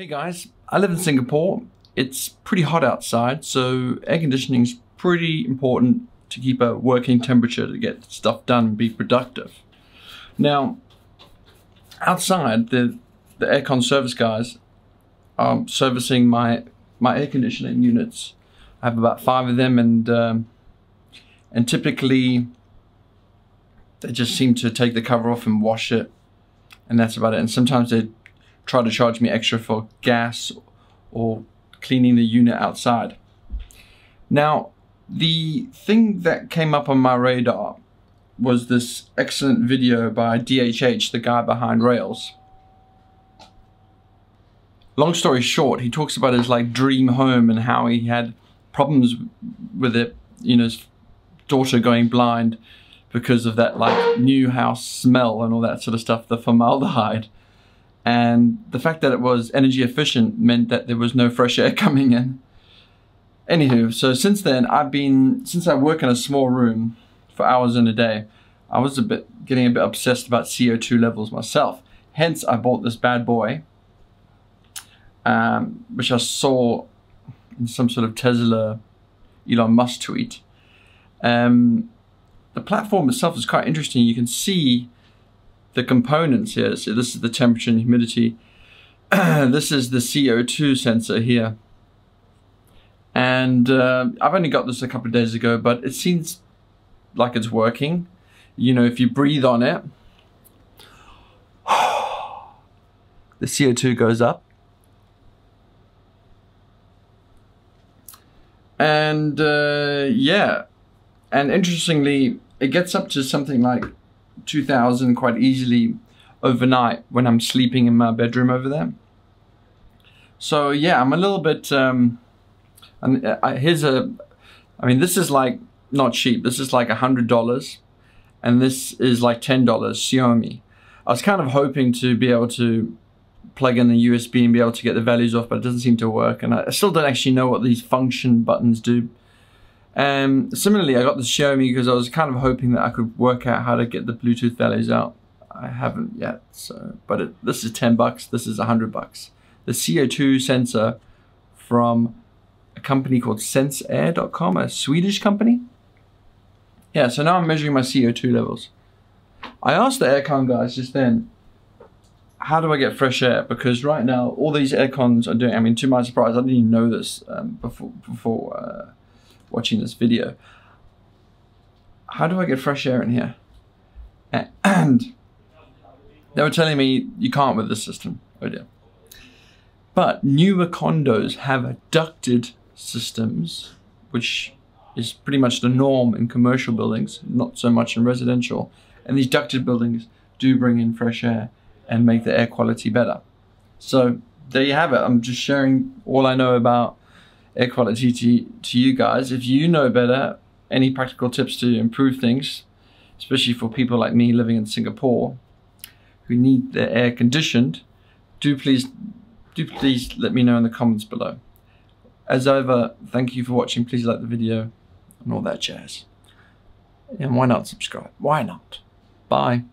Hey guys, I live in Singapore. It's pretty hot outside, so air conditioning is pretty important to keep a working temperature to get stuff done and be productive. Now, outside, the, the aircon service guys are servicing my, my air conditioning units. I have about five of them and, um, and typically they just seem to take the cover off and wash it and that's about it. And sometimes they try to charge me extra for gas or cleaning the unit outside. Now, the thing that came up on my radar was this excellent video by DHH, the guy behind Rails. Long story short, he talks about his like dream home and how he had problems with it, you know, his daughter going blind because of that like new house smell and all that sort of stuff, the formaldehyde. And the fact that it was energy efficient meant that there was no fresh air coming in. Anywho, so since then, I've been, since I work in a small room for hours in a day, I was a bit, getting a bit obsessed about CO2 levels myself. Hence, I bought this bad boy, um, which I saw in some sort of Tesla Elon Musk tweet. Um, the platform itself is quite interesting. You can see the components here. So this is the temperature and humidity. this is the CO2 sensor here. And uh, I've only got this a couple of days ago, but it seems like it's working. You know, if you breathe on it, the CO2 goes up. And uh, yeah, and interestingly, it gets up to something like 2000 quite easily overnight when I'm sleeping in my bedroom over there. So yeah, I'm a little bit, um, and uh, I, here's a, I mean, this is like not cheap. This is like a hundred dollars and this is like $10 Xiaomi. I was kind of hoping to be able to plug in the USB and be able to get the values off, but it doesn't seem to work. And I still don't actually know what these function buttons do. Um, similarly, I got the Xiaomi because I was kind of hoping that I could work out how to get the Bluetooth values out. I haven't yet, so but it, this is 10 bucks, this is 100 bucks. The CO2 sensor from a company called SenseAir.com, a Swedish company. Yeah, so now I'm measuring my CO2 levels. I asked the aircon guys just then, how do I get fresh air? Because right now, all these aircons are doing, I mean, to my surprise, I didn't even know this um, before, before uh, watching this video. How do I get fresh air in here? And they were telling me you can't with this system. Oh dear. But newer condos have ducted systems, which is pretty much the norm in commercial buildings, not so much in residential. And these ducted buildings do bring in fresh air and make the air quality better. So there you have it. I'm just sharing all I know about air quality to, to you guys. If you know better, any practical tips to improve things, especially for people like me living in Singapore who need their air conditioned, do please do please let me know in the comments below. As ever, thank you for watching. Please like the video and all that jazz. And why not subscribe? Why not? Bye.